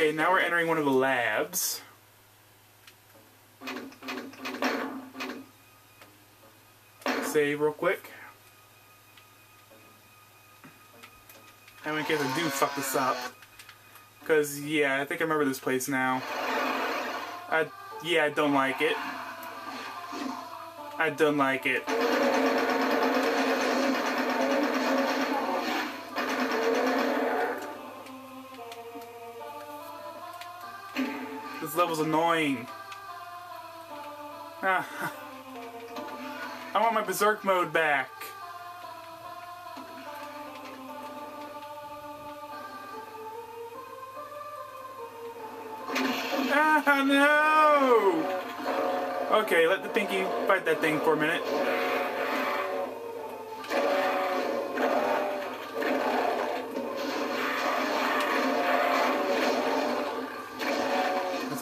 Okay, now we're entering one of the labs. Save real quick. And in case I do fuck this up. Because, yeah, I think I remember this place now. I, yeah, I don't like it. I don't like it. This level's annoying. Ah. I want my berserk mode back. Ah, no! Okay, let the pinky fight that thing for a minute.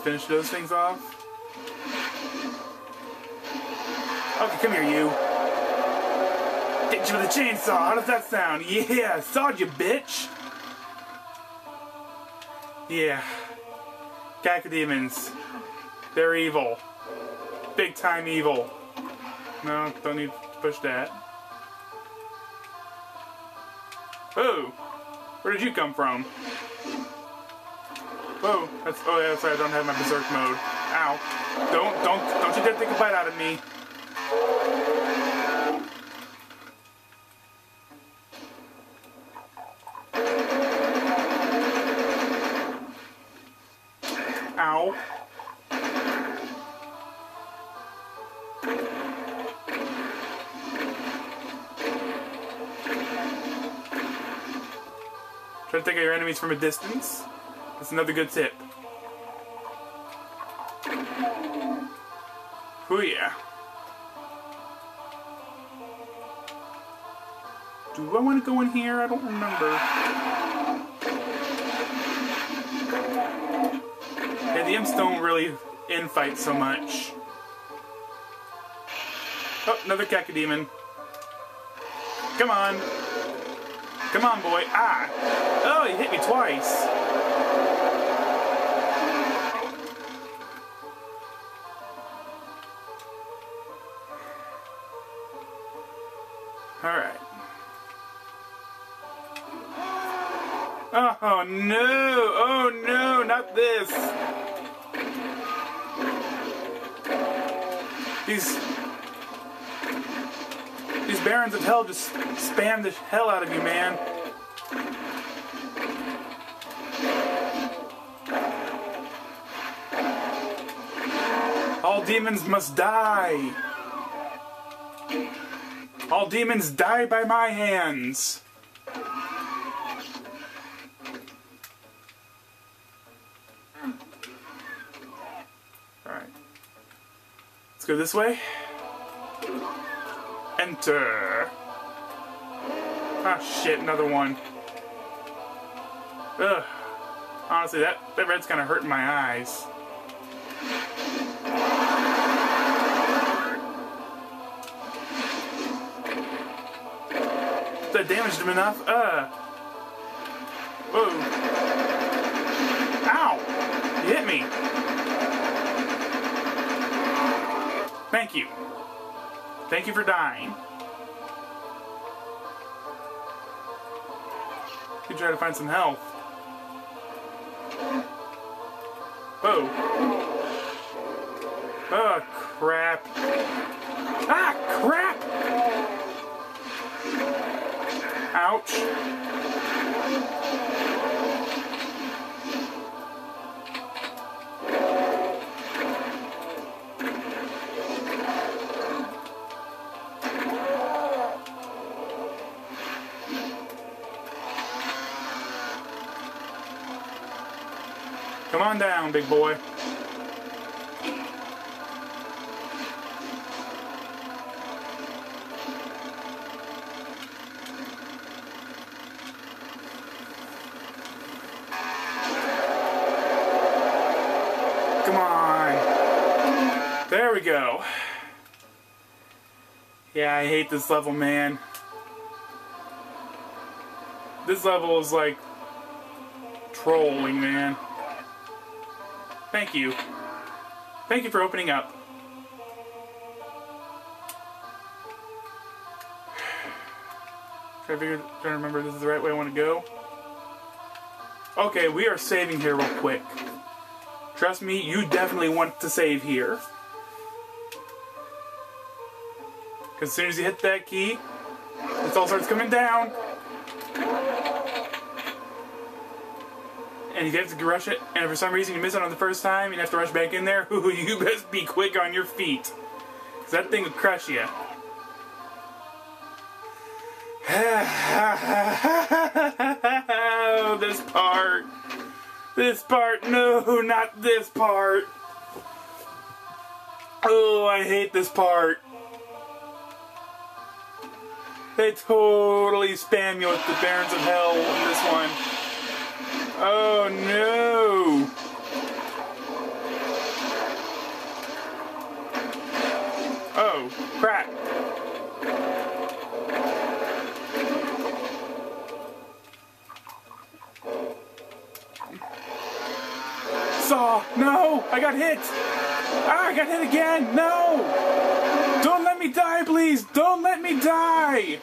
Finish those things off. Okay, come here, you. Get you with a chainsaw. How does that sound? Yeah, sawed you, bitch. Yeah. Cacodemons. They're evil. Big time evil. No, don't need to push that. Oh! Where did you come from? Oh, that's oh yeah, right, I don't have my berserk mode. Ow. Don't don't don't you dare take a bite out of me. Ow. Try to take out your enemies from a distance. That's another good tip. Oh yeah. Do I want to go in here? I don't remember. Yeah, the imps don't really infight so much. Oh, another cacodemon. Come on. Come on, boy. Ah! Oh, he hit me twice. This! These... These Barons of Hell just spam the hell out of you, man. All demons must die! All demons die by my hands! Go this way. Enter. Ah, shit, another one. Ugh. Honestly, that, that red's kind of hurting my eyes. That damaged him enough. Uh. Whoa. Ow! You hit me. Thank you. Thank you for dying. You try to find some health. Whoa. Oh, crap. Ah, crap! Ouch. Down, big boy. Come on. There we go. Yeah, I hate this level, man. This level is like trolling, man. Thank you. Thank you for opening up. Try to figure, trying to remember this is the right way I want to go. Okay, we are saving here real quick. Trust me, you definitely want to save here. Because as soon as you hit that key, it all starts coming down. And you have to rush it, and for some reason you miss it on the first time, you have to rush back in there, you best be quick on your feet. Because that thing will crush you. this part. This part. No, not this part. Oh, I hate this part. They totally spam you with the Barons of Hell in this one. Oh no! Oh, crap. Saw! No! I got hit! Ah, I got hit again! No! Don't let me die, please! Don't let me die!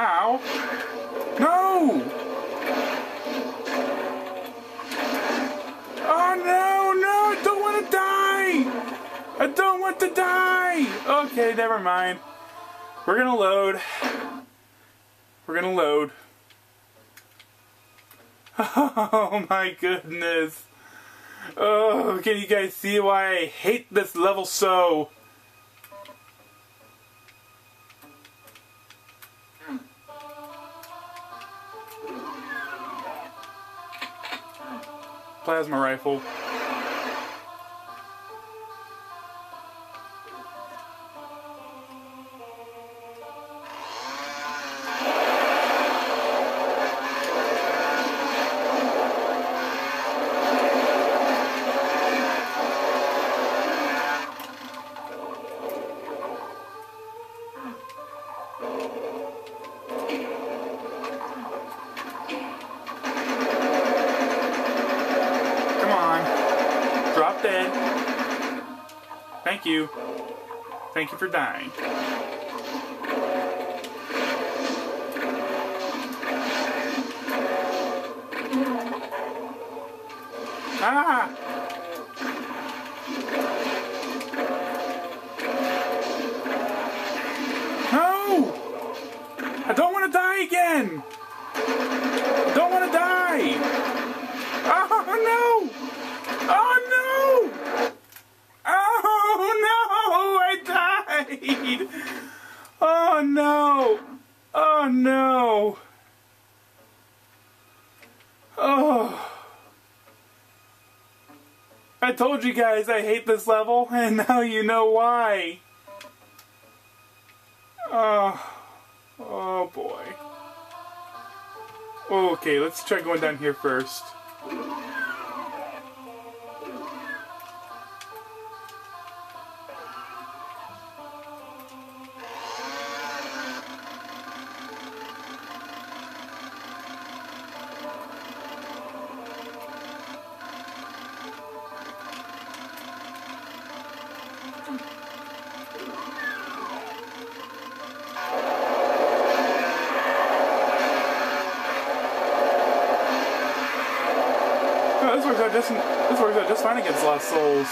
Ow! No! Oh no, no! I don't want to die! I don't want to die! Okay, never mind. We're gonna load. We're gonna load. Oh my goodness. Oh, can you guys see why I hate this level so? Plasma rifle. Dead. Thank you. Thank you for dying. Ah! No! I don't want to die again! I don't want to die! Oh no! Oh no! Oh no! I died! Oh no! Oh no! Oh. I told you guys I hate this level, and now you know why. Oh. Oh boy. Okay, let's try going down here first. Works out just this works out just fine against Lost Souls.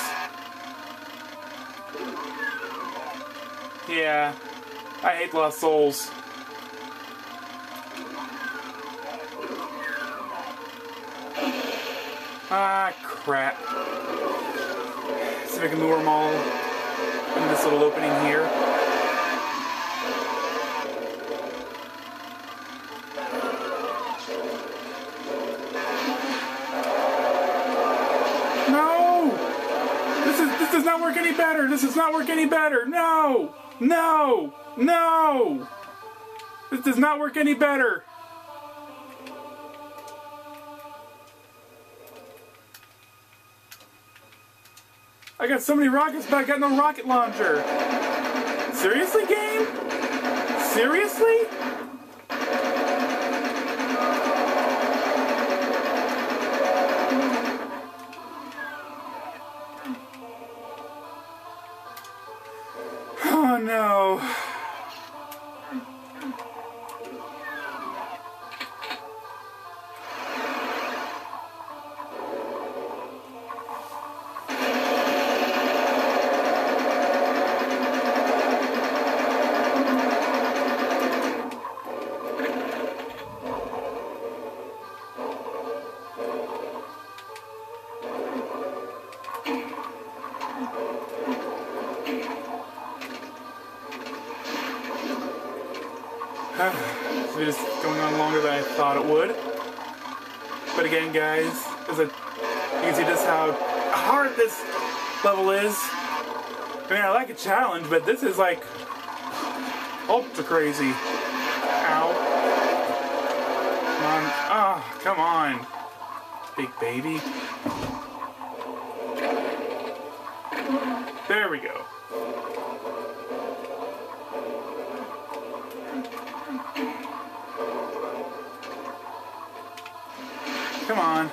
Yeah, I hate Lost Souls. Ah, crap. See if I can lure them all in this little opening here. This does not work any better. No! No! No! This does not work any better. I got so many rockets, but I got no rocket launcher. Seriously, game? Seriously? Guys, as a, you can see just how hard this level is. I mean, I like a challenge, but this is like ultra crazy. Ow. Come on. Ah, come on. Big baby. There we go. Come on.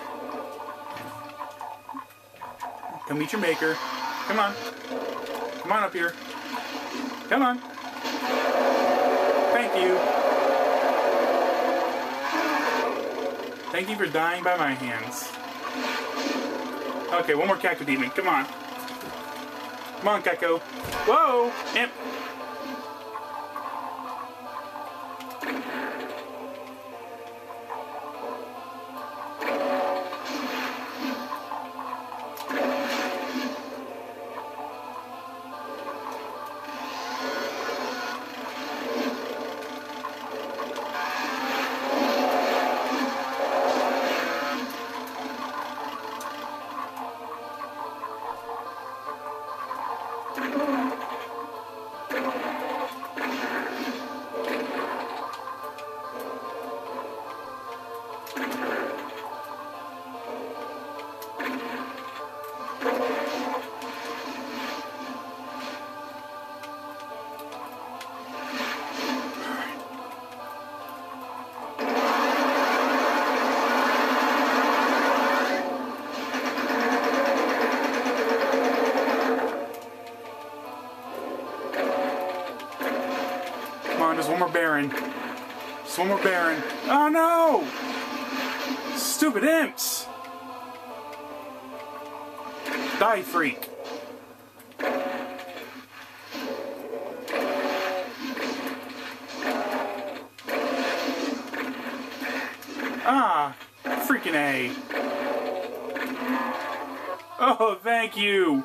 Come meet your maker. Come on. Come on up here. Come on. Thank you. Thank you for dying by my hands. Okay, one more Cacodemon. Come on. Come on, Gecko. Whoa! Imp. Baron. More Baron. Oh no! Stupid imps! Die, freak. Ah, freaking A. Oh, thank you.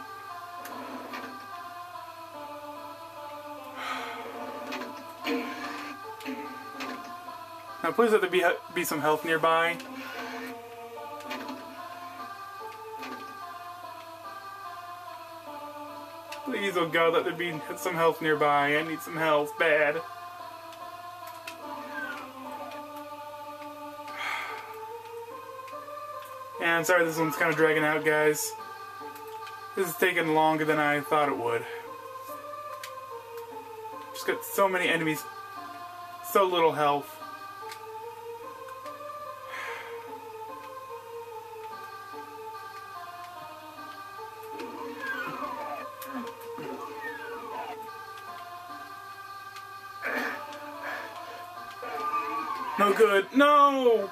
Now, please let there be be some health nearby. Please, oh God, let there be some health nearby. I need some health, bad. I'm sorry this one's kind of dragging out, guys. This is taking longer than I thought it would. Just got so many enemies, so little health. No good. No!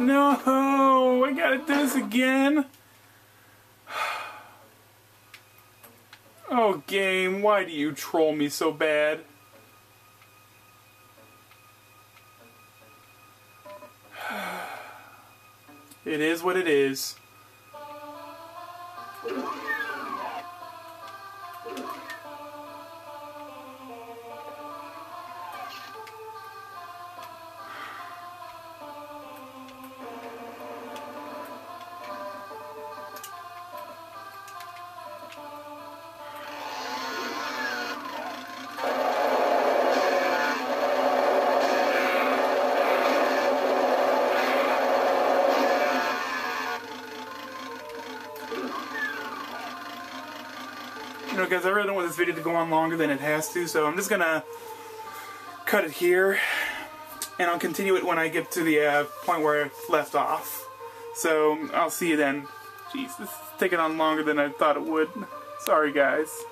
No! I gotta do this again. Oh, game, why do you troll me so bad? It is what it is. Know, guys, I really don't want this video to go on longer than it has to, so I'm just gonna cut it here, and I'll continue it when I get to the uh, point where I left off. So I'll see you then. Jeez, this is taking on longer than I thought it would. Sorry, guys.